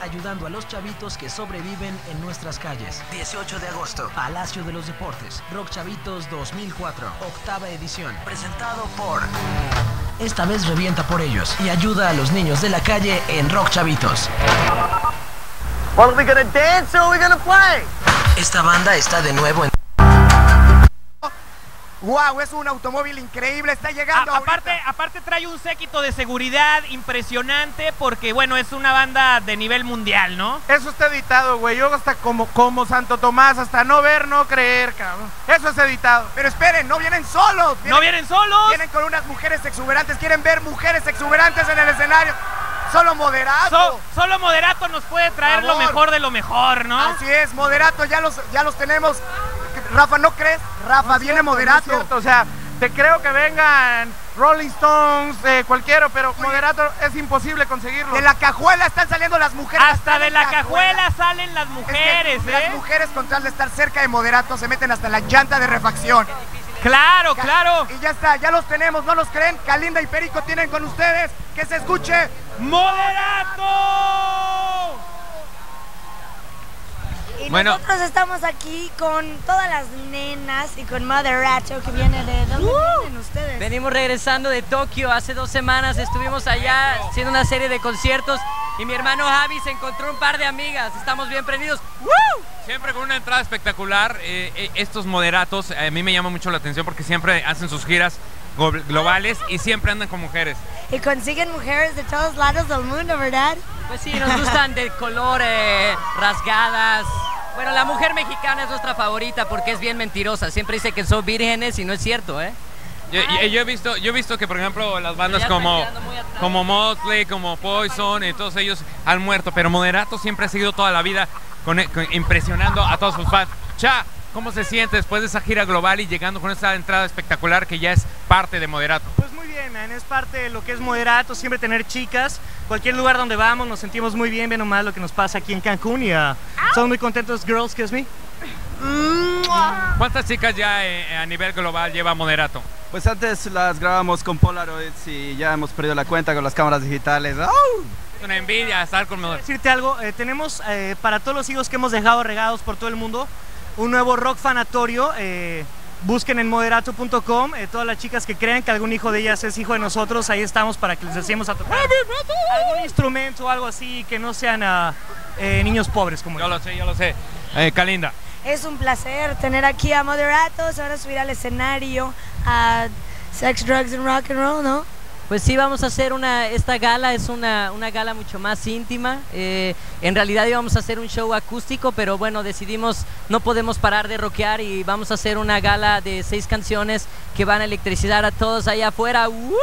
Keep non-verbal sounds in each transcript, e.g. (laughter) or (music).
ayudando a los chavitos que sobreviven en nuestras calles. 18 de agosto, Palacio de los Deportes, Rock Chavitos 2004, octava edición, presentado por... Esta vez revienta por ellos y ayuda a los niños de la calle en Rock Chavitos. Well, are we gonna dance or are we gonna play? Esta banda está de nuevo en... ¡Wow! Es un automóvil increíble, está llegando. A- aparte, aparte trae un séquito de seguridad impresionante porque, bueno, es una banda de nivel mundial, ¿no? Eso está editado, güey. Yo hasta como, como Santo Tomás, hasta no ver, no creer, cabrón. Eso es editado. Pero esperen, no vienen solos. ¿No vienen solos? Vienen con unas mujeres exuberantes. Quieren ver mujeres exuberantes en el escenario. Solo moderato. So- solo Moderato nos puede traer lo mejor de lo mejor, ¿no? Así es, moderato, ya los, ya los tenemos. Rafa, ¿no crees? Rafa, viene No es moderato. cierto, o sea, te creo que vengan Rolling Stones, eh, cualquiera, pero moderato es imposible conseguirlo. De la cajuela están saliendo las mujeres. Hasta de la cajuela salen las Es que mujeres, Las ¿eh? mujeres con tal de estar cerca de moderato se meten hasta la llanta de refacción. Claro, claro. Y ya está, ya los tenemos, ¿no los creen? Kalinda y Perico tienen con ustedes. Que se escuche. ¡Moderato! Y Bueno. nosotros estamos aquí con todas las nenas y con Moderato que viene de... ¿Dónde vienen ustedes? Venimos regresando de Tokio hace dos semanas, estuvimos allá haciendo una serie de conciertos y mi hermano Javi se encontró un par de amigas, estamos bien prendidos. Siempre con una entrada espectacular. eh, eh, estos moderatos eh, a mí me llama mucho la atención porque siempre hacen sus giras go- globales y siempre andan con mujeres. Y consiguen mujeres de todos lados del mundo, ¿verdad? Pues sí, nos gustan de color, eh, rasgadas. Bueno, la mujer mexicana es nuestra favorita porque es bien mentirosa, siempre dice que son vírgenes y no es cierto, ¿eh? Yo, yo- yo he visto, yo he visto que por ejemplo las bandas como, como Motley, como Poison, y todos ellos han muerto, pero Moderato siempre ha seguido toda la vida con- con- impresionando a todos sus fans. Cha, ¿cómo se siente después de esa gira global y llegando con esta entrada espectacular que ya es parte de Moderato? Pues muy bien, man, es parte de lo que es moderato, siempre tener chicas. Cualquier lugar donde vamos nos sentimos muy bien, bien o mal lo que nos pasa aquí en Cancún y ah, somos muy contentos, girls, kiss me. ¿Cuántas chicas ya eh, a nivel global lleva Moderato? Pues antes las grabamos con Polaroids y ya hemos perdido la cuenta con las cámaras digitales. Es una envidia estar con Moderato. decirte algo, eh, tenemos eh, para todos los hijos que hemos dejado regados por todo el mundo un nuevo rock fanatorio. eh, busquen en moderato.com eh, todas las chicas que crean que algún hijo de ellas es hijo de nosotros, ahí estamos para que les enseñemos a tocar algún instrumento o algo así que no sean ah, eh, niños pobres como Yo yo. lo sé, yo lo sé. Eh, Kalinda. Es un placer tener aquí a Moderato. Se van a subir al escenario a Sex, Drugs and Rock and Roll, ¿no? Pues sí, vamos a hacer una, esta gala es una, una gala mucho más íntima. eh, en realidad íbamos a hacer un show acústico, pero bueno, decidimos no podemos parar de rockear y vamos a hacer una gala de seis canciones que van a electricidad a todos allá afuera. ¡Woo!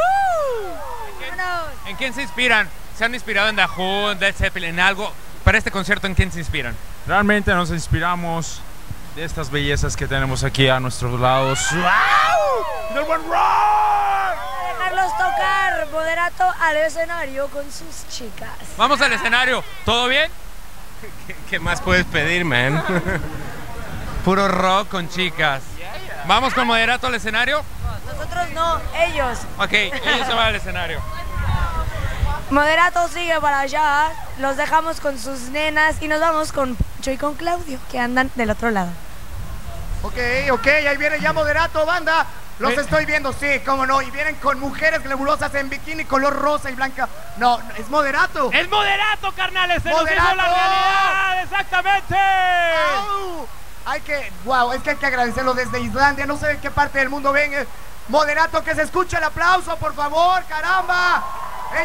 Vámonos. ¿En quién se inspiran? ¿Se han inspirado en The Who, en Led Zeppelin, en algo? Para este concierto, ¿en quién se inspiran? Realmente nos inspiramos de estas bellezas que tenemos aquí a nuestros lados. Dejarlos al escenario con sus chicas. Vamos al escenario. ¿Todo bien? (laughs) ¿Qué más puedes pedir, man? (laughs) Puro rock con chicas. ¿Vamos con moderato al escenario? Nosotros no, ellos. Ok, ellos se van al escenario. Moderato sigue para allá. Los dejamos con sus nenas y nos vamos con Poncho y con Claudio, que andan del otro lado. Ok, ok, ahí viene ya moderato, banda. Los Eh. estoy viendo, sí, cómo no. Y vienen con mujeres globulosas en bikini color rosa y blanca. No, es moderato. ¡Es moderato, carnales! ¡Se nos ¡Moderato! la realidad! ¡Exactamente! ¡Au! Hay que, wow, es que hay que agradecerlo desde Islandia. No sé de qué parte del mundo ven. eh. Moderato, que se escuche el aplauso, por favor, caramba.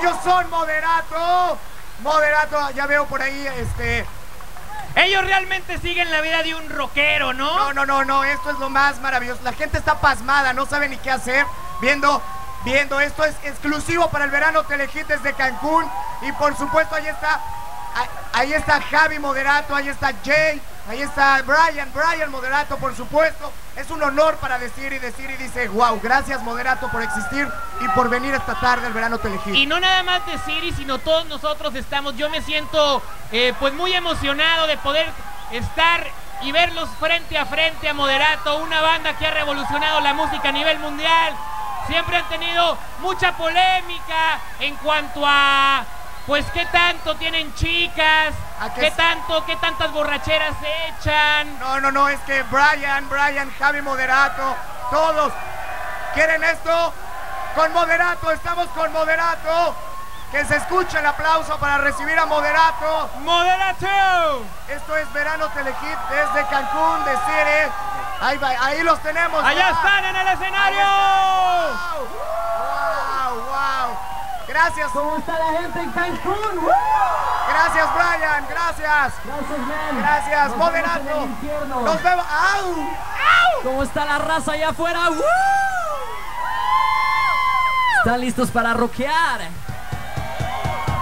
Ellos son moderato. Moderato, ya veo por ahí, este. Ellos realmente siguen la vida de un rockero, ¿no? No, no, no, no, esto es lo más maravilloso. La gente está pasmada, no sabe ni qué hacer viendo, viendo esto. Es exclusivo para el verano Telehit desde Cancún. Y por supuesto, ahí está, ahí- está Javi Moderato, ahí está Jay, ahí está Brian, Brian Moderato, por supuesto. Es un honor para decir y decir y dice, wow, gracias Moderato por existir y por venir esta tarde al verano Telehit. Y no nada más de Siri, sino todos nosotros estamos. Yo me siento eh, pues muy emocionado de poder estar y verlos frente a frente a Moderato, una banda que ha revolucionado la música a nivel mundial. Siempre han tenido mucha polémica en cuanto a pues qué tanto tienen chicas, ¿A qué tanto, qué tantas borracheras se echan. No, no, no, es que Brian, Brian, Javi Moderato, todos quieren esto con Moderato, estamos con Moderato. Que se escuche el aplauso para recibir a Moderato. ¡Moderato! Esto es Verano Telehit desde Cancún, de Cire. Ahí, va, ahí los tenemos. ¡Allá ya. están en el escenario! Gracias. ¿Cómo está la gente en Cancún? Gracias, Brian. Gracias. Gracias, man. Gracias, Nos Moderato. vemos en el infierno. Nos vemos. ¡Au! ¡Au! ¿Cómo está la raza allá afuera? ¡Woo! ¿Están listos para rockear?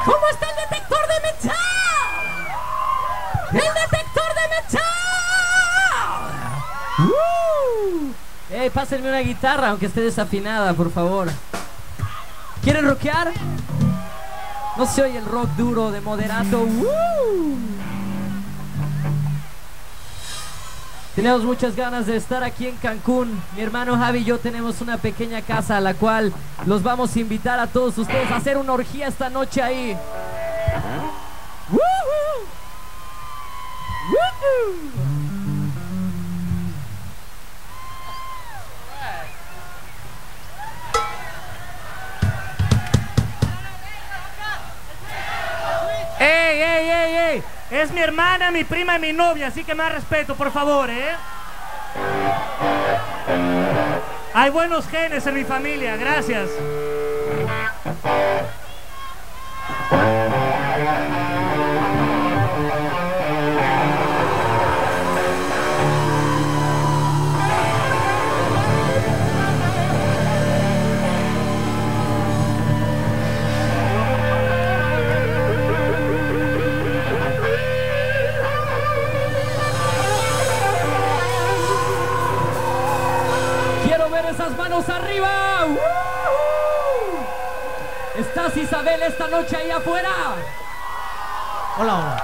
¿Cómo está el detector de metal? ¡El detector de metal! ¡Woo! Ey, pásenme una guitarra, aunque esté desafinada, por favor. ¿Quieren rockear? No se oye el rock duro de moderato. ¡Woo! Tenemos muchas ganas de estar aquí en Cancún. Mi hermano Javi y yo tenemos una pequeña casa a la cual los vamos a invitar a todos ustedes a hacer una orgía esta noche ahí. ¡Woohoo! ¡Woohoo! Es mi hermana, mi prima y mi novia, así que más respeto, por favor, ¿eh? Hay buenos genes en mi familia, gracias. Noche ahí afuera? Hola, hola.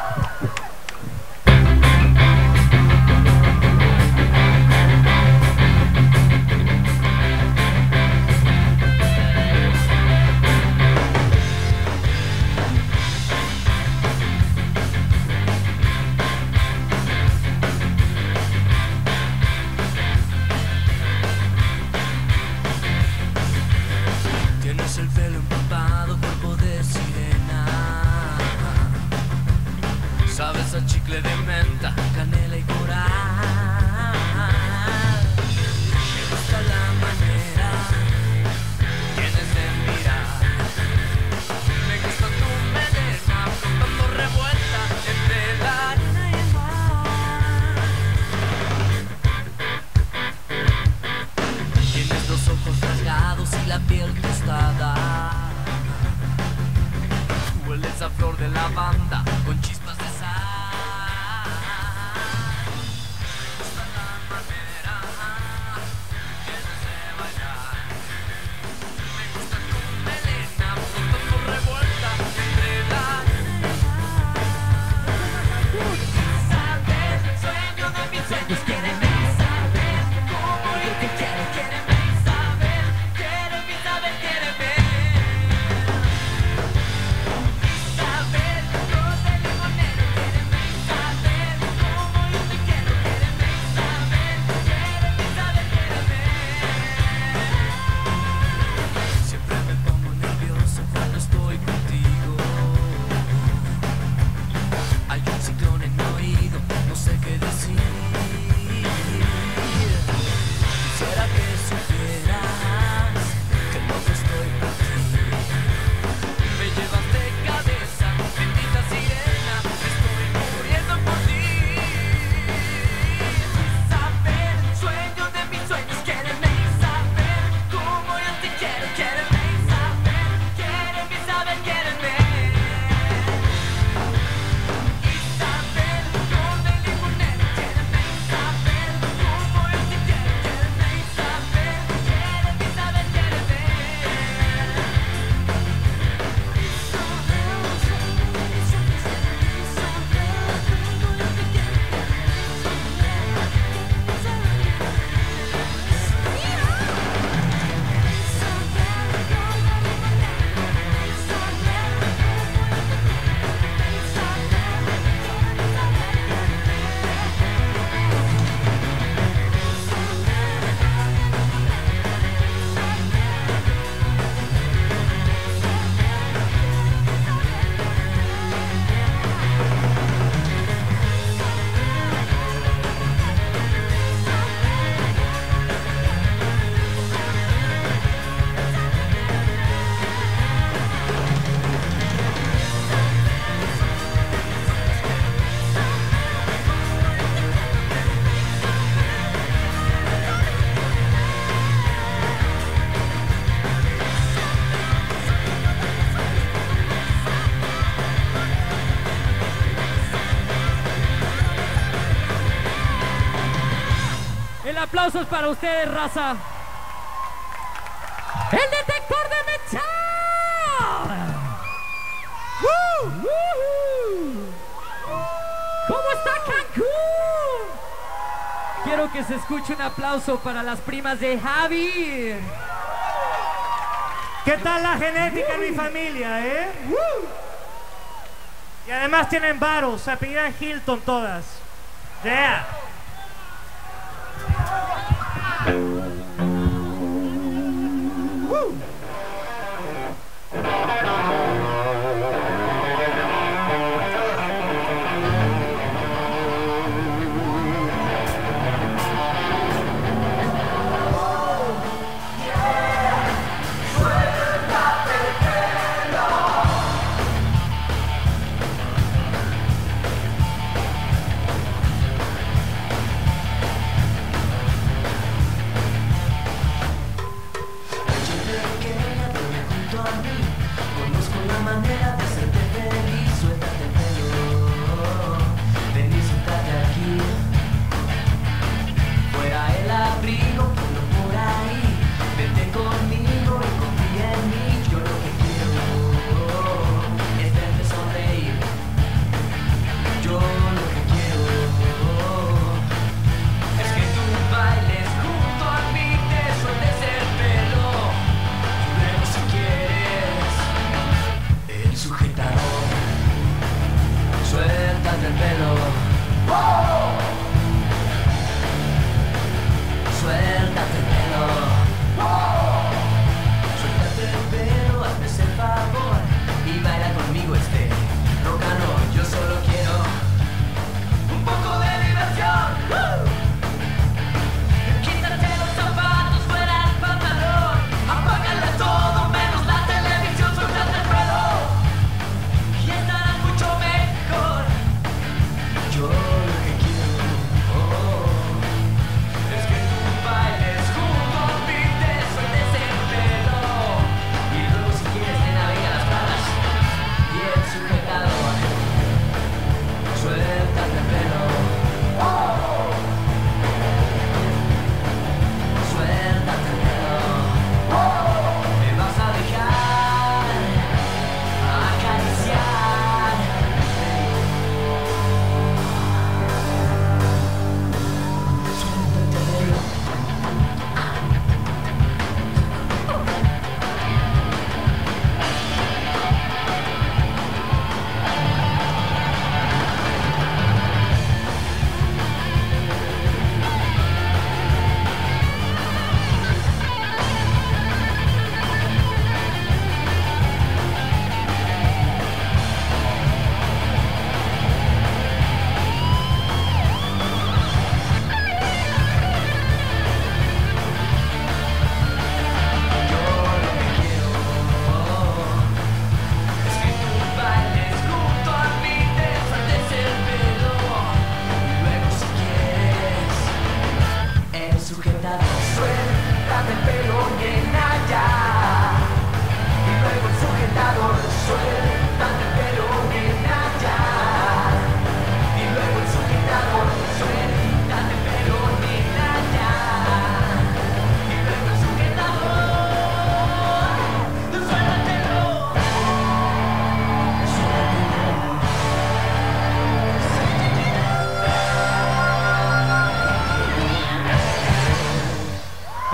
aplausos para ustedes, raza. ¡El detector de metal! ¡Woo! ¡Woo! ¿Cómo está Cancún? Quiero que se escuche un aplauso para las primas de Javi. ¿Qué tal la genética en mi familia, eh? Y además tienen varos, se apellidan Hilton todas. Yeah.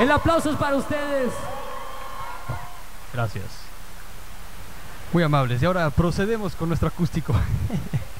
El aplauso es para ustedes. Gracias. Muy amables. Y ahora procedemos con nuestro acústico. (laughs)